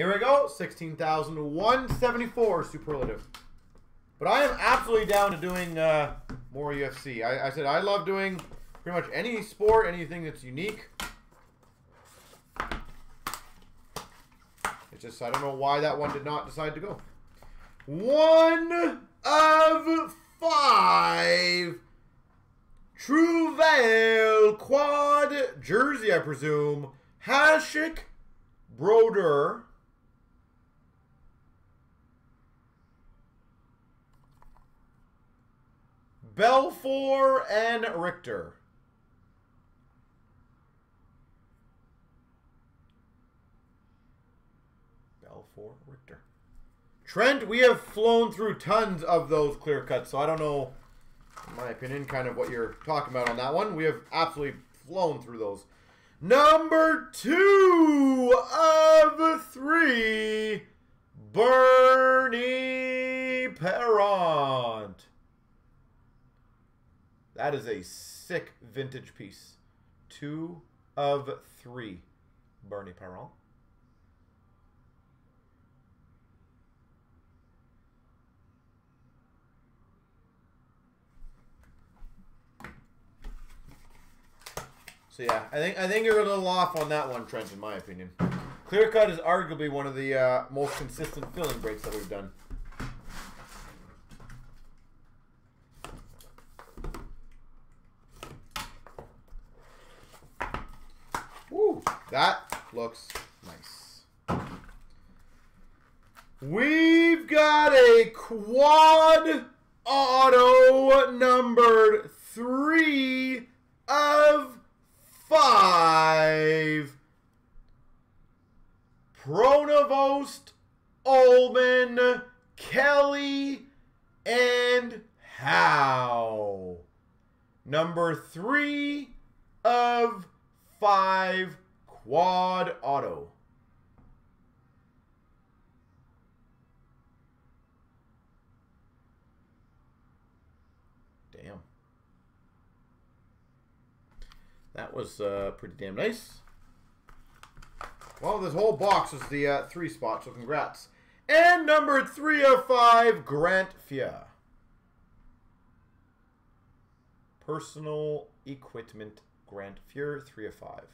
Here we go. 16,174 superlative. But I am absolutely down to doing uh, more UFC. I, I said I love doing pretty much any sport, anything that's unique. It's just, I don't know why that one did not decide to go. One of five. Truval quad jersey, I presume. Hasek Brodeur. Belfour and Richter. Belfour, Richter. Trent, we have flown through tons of those clear cuts, so I don't know, in my opinion, kind of what you're talking about on that one. We have absolutely flown through those. Number two of three, Bernie Parent. That is a sick vintage piece. Two of three, Bernie Parent. So yeah, I think I think you're a little off on that one, Trent, in my opinion. Clear cut is arguably one of the uh, most consistent filling breaks that we've done. That looks nice. We've got a quad auto numbered three of five. Pronovost, Ullman, Kelly, and Howe. Number three of five quad auto. Damn. That was uh, pretty damn nice. Well, this whole box is the uh, three spot, so congrats. And number three of five, Grant Fuhr. Personal equipment, Grant Fuhr, three of five.